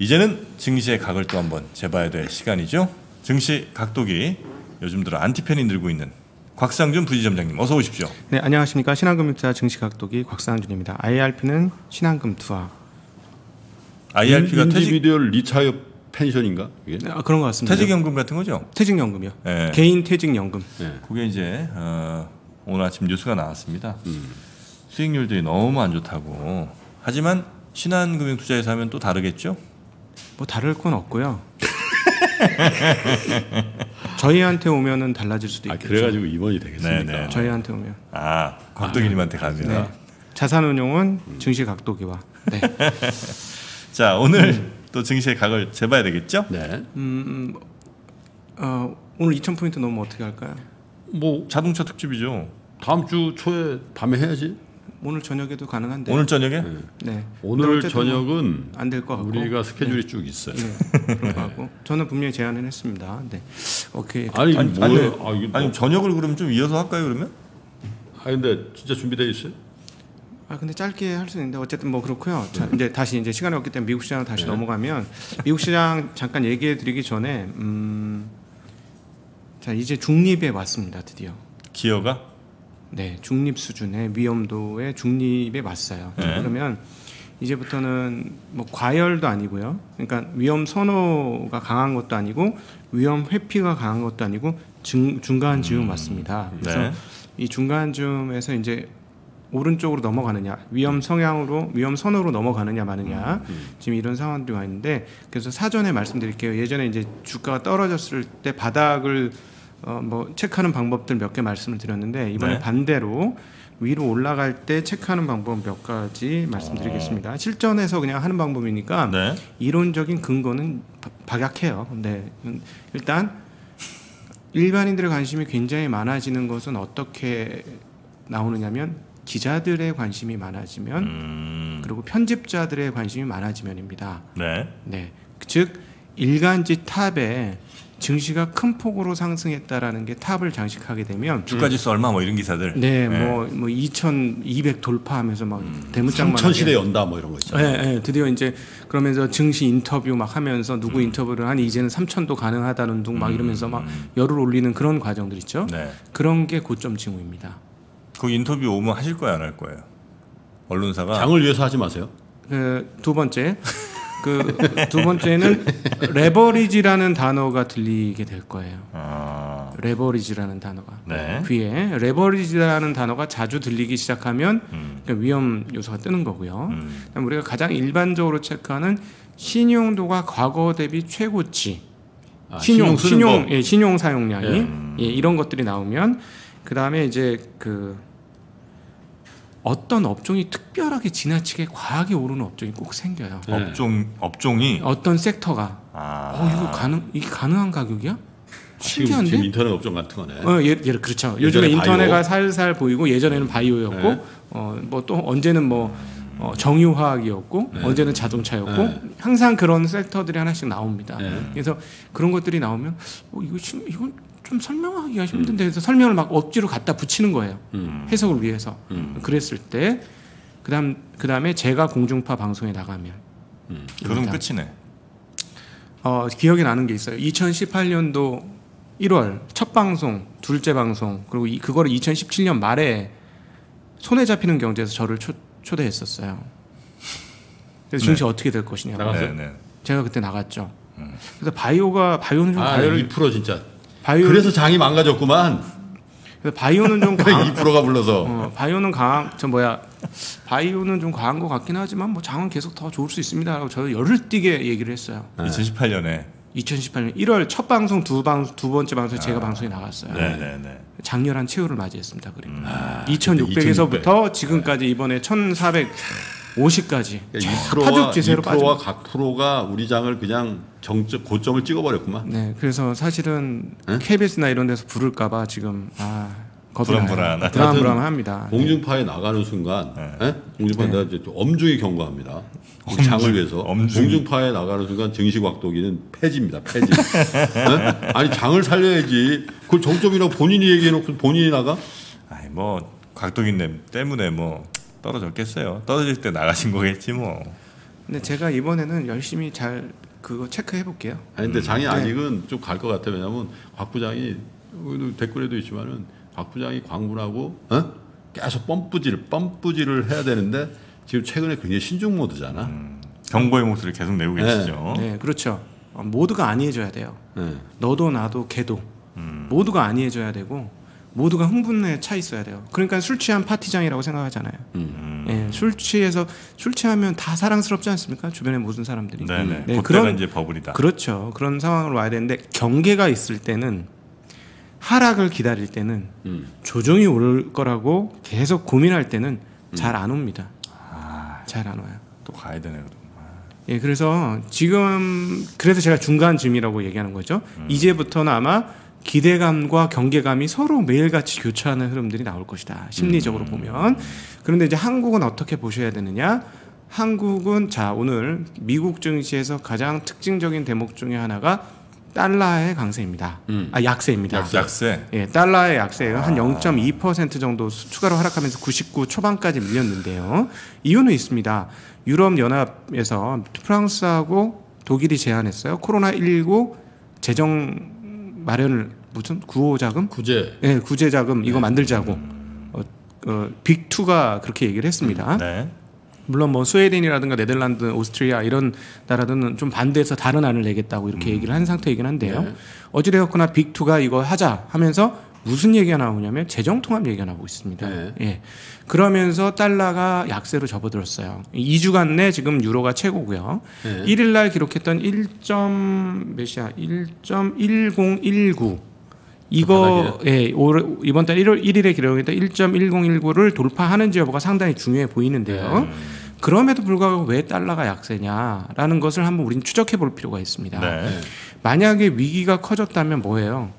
이제는 증시의 각을 또 한번 재봐야 될 시간이죠. 증시 각도기 요즘 들어 안티 팬이 늘고 있는 곽상준 부지점장님 어서 오십시오. 네, 안녕하십니까. 신한금융투자 증시각도기 곽상준입니다. IRP는 신한금투와. IRP가 퇴직 individual retire pension인가? 이게? 네, 아, 그런 것 같습니다. 퇴직연금 같은 거죠? 퇴직연금이요. 예. 개인 퇴직연금. 네. 그게 이제 어, 오늘 아침 뉴스가 나왔습니다. 수익률들이 너무 안 좋다고. 하지만 신한금융투자에서 하면 또 다르겠죠? 뭐 다를 건 없고요. 저희한테 오면은 달라질 수도 아 있겠죠. 그래가지고 입원이 되겠습니까? 네, 네. 저희한테 오면. 아 곽도기님한테 갑니다. 네. 자산운용은 증시 각도기와. 네. 자 오늘 또 증시의 각을 재봐야 되겠죠? 네. 음, 어, 오늘 2,000포인트 넘으면 어떻게 할까요? 뭐 자동차 특집이죠. 다음 주 초에 밤에 해야지. 오늘 저녁에도 가능한데. 오늘 저녁에 네. 오늘 저녁은 안 될 것 같고. 우리가 스케줄이 쭉 있어요. 네. 그럴 것 같고. 저는 분명히 제안을 했습니다. 네. 오케이. 아니, 아니, 뭐, 아니, 아, 이게 아니 뭐, 저녁을 그럼 좀 이어서 할까요 그러면? 아 근데 진짜 준비돼 있어요? 아 근데 짧게 할 수 있는데 어쨌든 뭐 그렇고요. 자, 이제 다시 이제 시간이 없기 때문에 미국 시장 다시 넘어가면 미국 시장 잠깐 얘기해 드리기 전에 음, 자 이제 중립에 왔습니다 드디어. 기어가 네, 중립 수준의 위험도의 중립에 왔어요. 네. 그러면 이제부터는 뭐 과열도 아니고요. 그러니까 위험 선호가 강한 것도 아니고 위험 회피가 강한 것도 아니고 중, 중간 즈음 왔습니다. 그래서 네. 이 중간 즈음에서 이제 오른쪽으로 넘어가느냐, 위험 성향으로 위험 선호로 넘어가느냐 마느냐 지금 이런 상황들이 와 있는데 그래서 사전에 말씀드릴게요. 예전에 이제 주가가 떨어졌을 때 바닥을 어, 뭐 체크하는 방법들 몇 개 말씀을 드렸는데 이번에 네. 반대로 위로 올라갈 때 체크하는 방법 몇 가지 말씀드리겠습니다. 실전에서 그냥 하는 방법이니까 네. 이론적인 근거는 바- 박약해요. 네. 음, 일단 일반인들의 관심이 굉장히 많아지는 것은 어떻게 나오느냐면 기자들의 관심이 많아지면 음, 그리고 편집자들의 관심이 많아지면입니다. 네. 네. 즉 일간지 탑에 증시가 큰 폭으로 상승했다라는 게 탑을 장식하게 되면 주가 지수 얼마 뭐 이런 기사들. 네, 뭐뭐 2,200 돌파하면서 막 대문짝만 삼천 시대 연다 뭐 이런 거 있잖아요. 네, 네, 드디어 이제 그러면서 증시 인터뷰 막 하면서 누구 인터뷰를 하니 이제는 3천도 가능하다는 둥 막 이러면서 막 열을 올리는 그런 과정들 있죠. 네. 그런 게 고점 징후입니다. 그 인터뷰 오면 하실 거예요, 안 할 거예요? 언론사가 장을 위해서 하지 마세요. 그 두 번째 그 두 번째는 레버리지라는 단어가 들리게 될 거예요. 아, 레버리지라는 단어가 네. 귀에 레버리지라는 단어가 자주 들리기 시작하면 음, 그러니까 위험 요소가 뜨는 거고요. 음, 우리가 가장 일반적으로 체크하는 신용도가 과거 대비 최고치, 아, 신용 신용 법. 예, 신용 사용량이 예. 예, 이런 것들이 나오면 그 다음에 이제 그 어떤 업종이 특별하게 지나치게 과하게 오르는 업종이 꼭 생겨요. 네. 업종 업종이 어떤 섹터가 아, 어 이거 가능 이게 가능한 가격이야? 지금, 신기한데? 지금 인터넷 업종 같은 거네. 어, 예, 예, 그렇죠. 예전에 요즘에 인터넷가. 살살 보이고 예전에는 바이오였고, 네. 어, 뭐 또 언제는 뭐 어, 정유화학이었고, 네. 언제는 자동차였고, 네. 항상 그런 섹터들이 하나씩 나옵니다. 네. 그래서 그런 것들이 나오면, 어, 이거 심, 이건 좀 설명하기가 힘든데, 그래서 설명을 막 억지로 갖다 붙이는 거예요. 음. 해석을 위해서. 음. 그랬을 때, 그다음 그다음에 제가 공중파 방송에 나가면, 음. 그럼. 끝이네. 어, 기억에 나는 게 있어요. 2018년도 1월 첫 방송, 둘째 방송, 그리고 이, 그거를 2017년 말에 손에 잡히는 경제에서 저를 초, 초대했었어요. 그래서 증시 어떻게 될 것이냐. 나갔어요? 네, 네. 제가 그때 나갔죠. 그래서 바이오가 바이오는 좀 아, 바이오를 2% 진짜. 바이오 그래서 장이 망가졌구만. 그래서 바이오는 좀 강한 2%가 불러서. 어, 바이오는 강한 저 뭐야 바이오는 좀 강한 것 같긴 하지만 뭐 장은 계속 더 좋을 수 있습니다라고 저 열을 띄게 얘기를 했어요. 2018년에 2018년 1월 첫 방송 두 방 두 번째 방송 제가 방송에 나갔어요. 네, 네, 네. 장렬한 최후를 맞이했습니다. 그리고 아, 2,600에서부터 지금까지 이번에 1,450까지 그러니까 2%와, 파죽지세로 2%와 각 프로가 우리 장을 그냥 정적 고점을 찍어버렸구만. 네, 그래서 사실은 응? KBS나 이런 데서 부를까봐 지금 아. 불안불안하다. 불안불안합니다. 공중파에 나가는 순간, 네. 예? 공중파 네. 내가 이제 좀 엄중히 경고합니다. 우리 장을 위해서 엄중히. 공중파에 나가는 순간 정시곽도기는 폐지입니다. 폐지. 예? 아니 장을 살려야지. 그걸 정점이라고 본인이 얘기해놓고 본인이 나가? 아니 뭐 곽도기님 때문에 뭐 떨어졌겠어요. 떨어질 때 나가신 거겠지 뭐. 근데 제가 이번에는 열심히 잘 그거 체크해 볼게요. 아니 근데 장이 네. 아직은 좀갈 것 같아. 왜냐면 곽 부장이 댓글에도 있지만은 곽 부장이 광분하고 어? 계속 펌프질, 펌프질을 해야 되는데 지금 최근에 굉장히 신중 모드잖아. 음. 경고의 목소리를 계속 내고 네. 계시죠. 네, 그렇죠. 어, 모두가 안이해줘야 돼요. 예. 너도 나도 걔도 음. 모두가 안이해줘야 되고 모두가 흥분에 차 있어야 돼요. 그러니까 술 취한 파티장이라고 생각하잖아요. 음. 예, 술 취해서 술 취하면 다 사랑스럽지 않습니까? 주변의 모든 사람들이. 네네. 네, 그때가 그런 이제 버블이다. 그렇죠. 그런 상황으로 와야 되는데 경계가 있을 때는 하락을 기다릴 때는 음. 조정이 올 거라고 계속 고민할 때는 음. 잘안 옵니다. 아, 잘안 와요. 또 가야 되네 그럼. 예, 그래서 지금 그래서 제가 중간쯤이라고 얘기하는 거죠. 음. 이제부터는 아마 기대감과 경계감이 서로 매일같이 교차하는 흐름들이 나올 것이다. 심리적으로 음. 보면. 그런데 이제 한국은 어떻게 보셔야 되느냐? 한국은 자 오늘 미국 증시에서 가장 특징적인 대목 중에 하나가 달러의 강세입니다. 음. 아 약세입니다. 약세. 약세. 예, 달러의 약세예요. 한 아. 0.2% 정도 수- 추가로 하락하면서 99 초반까지 밀렸는데요. 이유는 있습니다. 유럽 연합에서 프랑스하고 독일이 제안했어요. 코로나 19 재정 마련을 무슨 구호 자금? 구제. 예, 구제 자금 이거 만들자고. 어, 어, 빅2가 그렇게 얘기를 했습니다. 네. 물론 뭐 스웨덴이라든가 네덜란드, 오스트리아 이런 나라들은 좀 반대해서 다른 안을 내겠다고 이렇게 얘기를 한 상태이긴 한데요. 네. 어찌되었거나 빅2가 이거 하자 하면서 무슨 얘기가 나오냐면 재정 통합 얘기가 나오고 있습니다. 네. 예. 그러면서 달러가 약세로 접어들었어요. 2주간 내 지금 유로가 최고고요. 네. 1일 날 기록했던 1. 몇이야? 1.1019 이거 예, 올, 이번 달 1월 1일에 기록했던 1.1019를 돌파하는지 여부가 상당히 중요해 보이는데요. 음. 그럼에도 불구하고 왜 달러가 약세냐라는 것을 한번 우리는 추적해 볼 필요가 있습니다. 네. 만약에 위기가 커졌다면 뭐예요?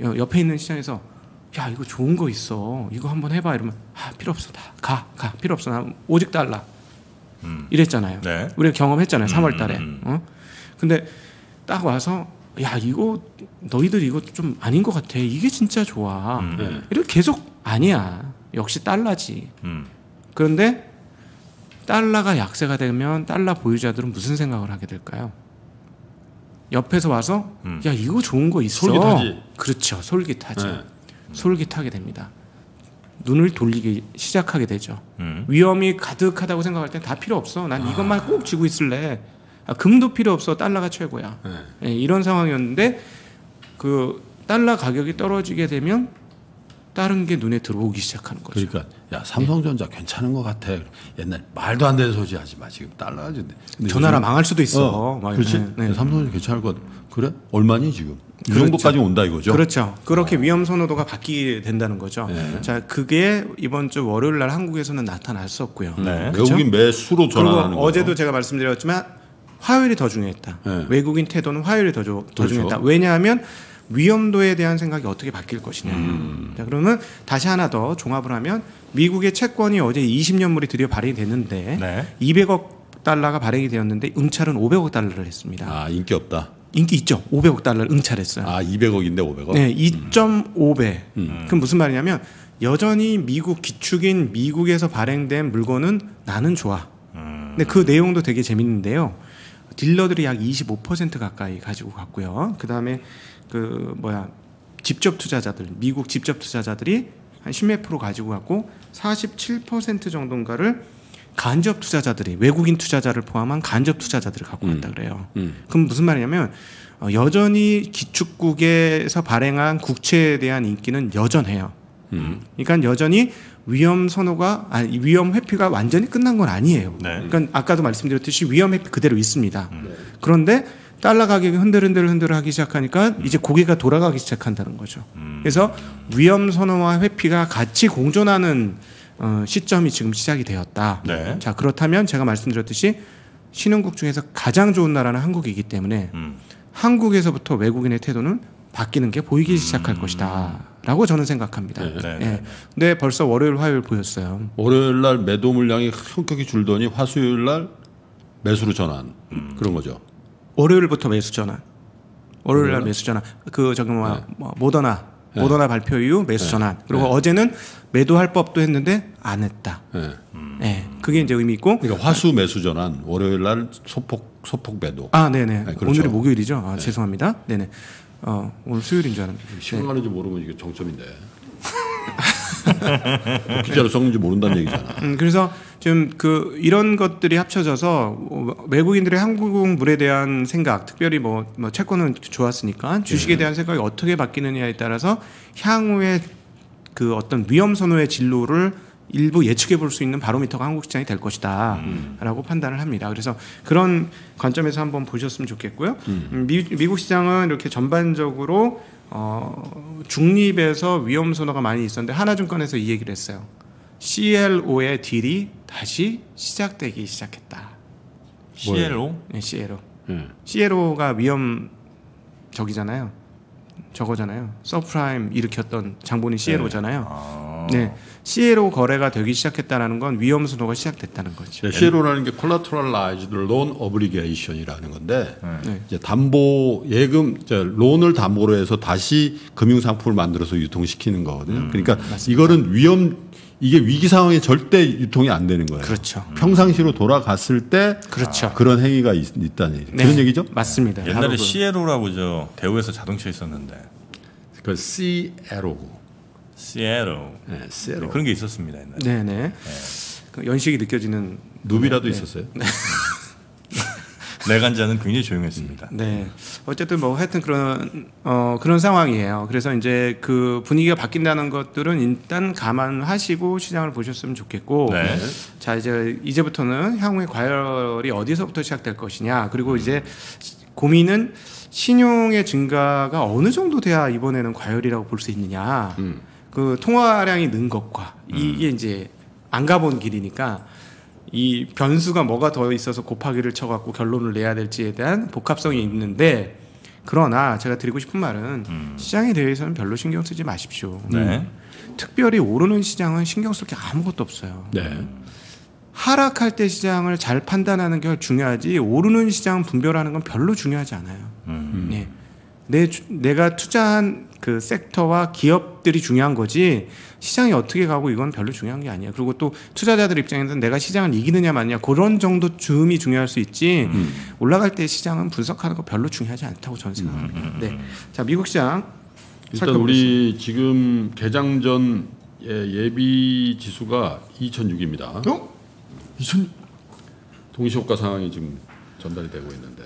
여- 옆에 있는 시장에서 야 이거 좋은 거 있어 이거 한번 해봐 이러면 아 필요 없어 다가가 필요 없어 나 오직 달라 음. 이랬잖아요. 네. 우리가 경험했잖아요. 음, 3월달에. 음, 어? 근데 딱 와서 야 이거 너희들 이거 좀 아닌 것 같아. 이게 진짜 좋아. 음. 네. 이렇게 계속 아니야. 역시 달러지. 음. 그런데 달러가 약세가 되면 달러 보유자들은 무슨 생각을 하게 될까요? 옆에서 와서 음. 야 이거 좋은 거 있어. 솔깃하지. 그렇죠. 솔깃하죠. 네. 솔깃하게 됩니다. 눈을 돌리기 시작하게 되죠. 음. 위험이 가득하다고 생각할 땐 다 필요 없어. 난 이것만 꼭 쥐고 있을래. 아, 금도 필요 없어. 달러가 최고야. 네. 예, 이런 상황이었는데 그 달러 가격이 떨어지게 되면 다른 게 눈에 들어오기 시작하는 거죠. 그러니까 야 삼성전자 괜찮은 것 같아. 옛날 말도 안 되는 소리 하지 마. 지금 근데 저 나라 망할 수도 있어. 어, 막 그렇지. 이런, 네. 삼성전자 괜찮을 것 같아. 그래? 얼마니 지금? 이 그렇죠. 정도까지 온다 이거죠. 그렇죠. 그렇게 위험 선호도가 바뀌게 된다는 거죠. 네. 자, 그게 이번 주 월요일 날 한국에서는 나타났었고요. 네. 그렇죠? 외국인 매수로 전환하는 거. 어제도 제가 말씀드렸지만 화요일이 더 중요했다. 네. 외국인 태도는 화요일이 더, 조- 더 그렇죠. 중요했다. 왜냐하면 위험도에 대한 생각이 어떻게 바뀔 것이냐. 음. 자, 그러면 다시 하나 더 종합을 하면 미국의 채권이 어제 20년물이 드디어 발행이 됐는데 네. 200억 달러가 발행이 되었는데 응찰은 500억 달러를 했습니다. 아 인기 없다. 인기 있죠. 500억 달러를 응찰했어요. 아 200억인데 500억. 네, 2.5배. 음. 그럼 무슨 말이냐면 여전히 미국 기축인 미국에서 발행된 물건은 나는 좋아. 음. 근데 그 내용도 되게 재밌는데요. 딜러들이 약 25% 가까이 가지고 갔고요. 그 다음에 그 뭐야 직접 투자자들 미국 직접 투자자들이 한 10몇 프로 가지고 갔고 47% 정도인가를 간접 투자자들이 외국인 투자자를 포함한 간접 투자자들을 갖고 음. 갔다 그래요. 음. 그럼 무슨 말이냐면 어, 여전히 기축국에서 발행한 국채에 대한 인기는 여전해요. 음. 그러니까 여전히 위험 선호가 아니 위험 회피가 완전히 끝난 건 아니에요. 네. 그러니까 아까도 말씀드렸듯이 위험 회피 그대로 있습니다. 네. 그런데 달러 가격이 흔들흔들 흔들 하기 시작하니까 이제 고개가 돌아가기 시작한다는 거죠. 음. 그래서 위험 선호와 회피가 같이 공존하는 어, 시점이 지금 시작이 되었다. 네. 자 그렇다면 제가 말씀드렸듯이 신흥국 중에서 가장 좋은 나라는 한국이기 때문에 음. 한국에서부터 외국인의 태도는 바뀌는 게 보이기 시작할 음. 것이다 라고 저는 생각합니다. 네. 네. 예. 근데 벌써 월요일, 화요일 보였어요. 월요일 날 매도 물량이 현격히 줄더니 화수요일 날 매수로 전환 그런 거죠. 월요일부터 매수 전환. 월요일 날? 매수 전환. 그 저기 뭐, 네. 뭐 모더나 네. 모더나 발표 이후 매수 네. 전환. 그리고 네. 어제는 매도할 법도 했는데 안 했다. 예. 예. 그게 이제 의미 있고 그러니까 화수 매수 전환 월요일 날 소폭 소폭 매도. 아, 네네. 네, 그렇죠. 오늘이 목요일이죠. 아, 죄송합니다. 네네. 어, 오늘 수요일인 줄 알았는데. 시간 가는지 모르면 이게 정점인데. 기자로 썩는지 모른다는 얘기잖아. 음, 그래서 좀그 이런 것들이 합쳐져서 어, 외국인들의 한국 물에 대한 생각, 특별히 뭐, 뭐 채권은 좋았으니까 주식에 네. 대한 생각이 어떻게 바뀌느냐에 따라서 향후에 그 어떤 위험 선호의 진로를 일부 예측해 볼 수 있는 바로미터가 한국 시장이 될 것이다라고 판단을 합니다. 그래서 그런 관점에서 한번 보셨으면 좋겠고요. 음, 미, 미국 시장은 이렇게 전반적으로 어, 중립에서 위험 선호가 많이 있었는데 하나증권에서 이 얘기를 했어요. CLO의 딜이 다시 시작되기 시작했다. CLO? 네, CLO. 예. CLO가 위험 적이잖아요. 저거잖아요. 서프라임 일으켰던 장본인 CLO잖아요. 아. 네. CLO 거래가 되기 시작했다는 건 위험 선호가 시작됐다는 거죠. 네, CLO라는 게 Collateralized Loan Obligation이라는 건데 네. 이제 담보 예금 이제 loan을 담보로 해서 다시 금융 상품을 만들어서 유통시키는 거거든요. 그러니까 이거는 위험 이게 위기 상황에 절대 유통이 안 되는 거예요. 그렇죠. 평상시로 돌아갔을 때 그렇죠. 그런 행위가 있, 얘기. 네. 그런 얘기죠? 맞습니다. 옛날에 그- CLO라고 저 대우에서 자동차 있었는데 그 CLO. CLO 네, CLO. 그런 게 있었습니다 옛날에. 네네. 그 연식이 느껴지는 누비라도 네. 있었어요. 내간자는 굉장히 조용했습니다. 네. 어쨌든 뭐 하여튼 그런 어 그런 상황이에요. 그래서 이제 그 분위기가 바뀐다는 것들은 일단 감안하시고 시장을 보셨으면 좋겠고 네. 자 이제 이제부터는 향후의 과열이 어디서부터 시작될 것이냐 그리고 이제 고민은 신용의 증가가 어느 정도 돼야 이번에는 과열이라고 볼 수 있느냐 음. 그 통화량이 는 것과 이게 이제 안 가본 길이니까 이 변수가 뭐가 더 있어서 곱하기를 쳐갖고 결론을 내야 될지에 대한 복합성이 있는데 그러나 제가 드리고 싶은 말은 시장에 대해서는 별로 신경 쓰지 마십시오. 네. 특별히 오르는 시장은 신경 쓸 게 아무것도 없어요. 네. 하락할 때 시장을 잘 판단하는 게 중요하지 오르는 시장 분별하는 건 별로 중요하지 않아요. 음. 네. 내 주- 내가 투자한 그 섹터와 기업들이 중요한 거지 시장이 어떻게 가고 이건 별로 중요한 게 아니에요. 그리고 또 투자자들 입장에서는 내가 시장을 이기느냐 마느냐 그런 정도 즈음이 중요할 수 있지 올라갈 때 시장은 분석하는 거 별로 중요하지 않다고 저는 생각합니다. 네. 자 미국 시장 일단 우리 지금 개장 전 예, 예비 지수가 2006입니다. 어? 2000 동시효과 상황이 지금 전달이 되고 있는데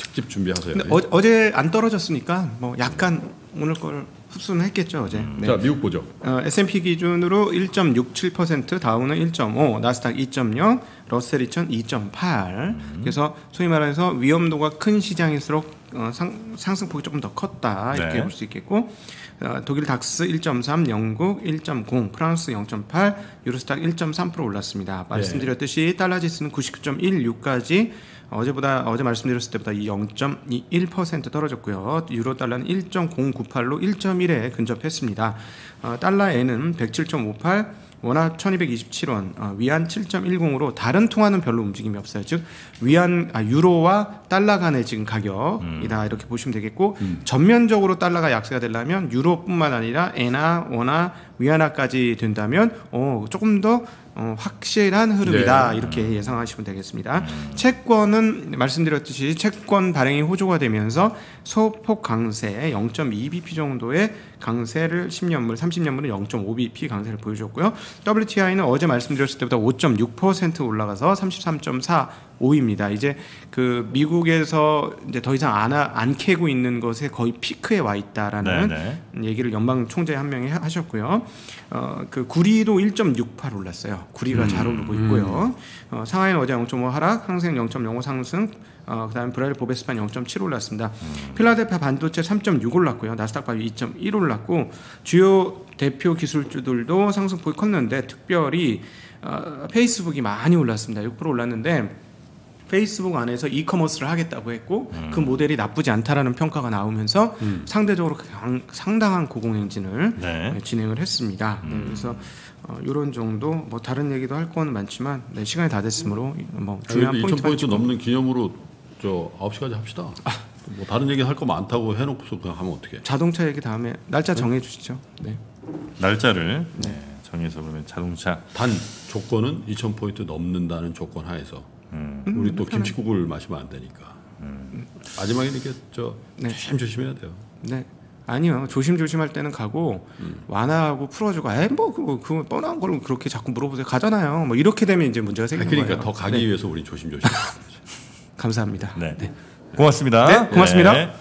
특집 준비하세요. 근데 어, 어제 안 떨어졌으니까 뭐 약간 오늘 걸 흡수는 했겠죠 어제. 네. 자 미국 보죠. 어, S&P 기준으로 1.67%, 다우는 1.5, 나스닥 2.0, 러셀 2000 2.8. 그래서 소위 말해서 위험도가 큰 시장일수록 어, 상, 상승폭이 조금 더 컸다 이렇게 네. 볼수 있겠고 어, 독일 닥스 1.3, 영국 1.0, 프랑스 0.8, 유로스탁 1.3% 올랐습니다. 말씀드렸듯이 달러 지수는 99.16까지 어제보다 어제 말씀드렸을 때보다 0.21% 떨어졌고요. 유로 달러는 1.098로 1.1에 근접했습니다. 어, 달러 에는 107.58, 원화 1227원, 어, 위안 7.10으로 다른 통화는 별로 움직임이 없어요. 즉 위안 아, 유로와 달러 간의 지금 가격이다 이렇게 보시면 되겠고 전면적으로 달러가 약세가 되려면 유로뿐만 아니라 엔화, 원화, 위안화까지 된다면 어, 조금 더 어, 확실한 흐름이다 네. 이렇게 예상하시면 되겠습니다. 채권은 말씀드렸듯이 채권 발행이 호조가 되면서 소폭 강세 0.2bp 정도의 강세를 10년물, 30년물은 0.5bp 강세를 보여줬고요. WTI는 어제 말씀드렸을 때보다 5.6% 올라가서 33.45입니다. 이제 그 미국에서 이제 더 이상 안, 하- 안 캐고 있는 것에 거의 피크에 와 있다라는 네, 네. 얘기를 연방 총재 한 명이 하- 하셨고요. 어, 그 구리도 1.68 올랐어요. 구리가 잘 오르고 있고요. 어, 상하이는 어제 0.5 하락, 항생 0.05 상승, 어, 그다음에 브라질 보베스파 0.7 올랐습니다. 필라델피아 반도체 3.6 올랐고요. 나스닥 바이오 2.1 올랐고 주요 대표 기술주들도 상승폭이 컸는데 특별히 어, 페이스북이 많이 올랐습니다. 6% 올랐는데 페이스북 안에서 이커머스를 하겠다고 했고 음. 그 모델이 나쁘지 않다라는 평가가 나오면서 상대적으로 강- 상당한 고공행진을 네. 네, 진행을 했습니다. 네, 그래서 어, 이런 정도 뭐 다른 얘기도 할 거는 많지만 네, 시간이 다 됐으므로 뭐 중요한 아니, 2,000 포인트만 포인트 짚고 넘는 기념으로 저 9시까지 합시다. 뭐 다른 얘기 할 거 많다고 해놓고서 그냥 하면 어떻게? 자동차 얘기 다음에 날짜 정해 주시죠. 네. 날짜를 네, 정해서 그러면 자동차 단 조건은 2,000 포인트 넘는다는 조건 하에서 음. 우리 또 김치국을 마시면 안 되니까. 마지막에 이렇게 저 네. 조심 조심해야 돼요. 네. 아니요. 조심조심할 때는 가고 완화하고 풀어주고 에이 뭐 그거 그거 뻔한 걸 그렇게 자꾸 물어보세요. 가잖아요. 뭐 이렇게 되면 이제 문제가 생기는 그러니까 거예요. 더 가기 네. 위해서 우리 조심 조심. 감사합니다. 네. 고맙습니다. 네, 고맙습니다. 네.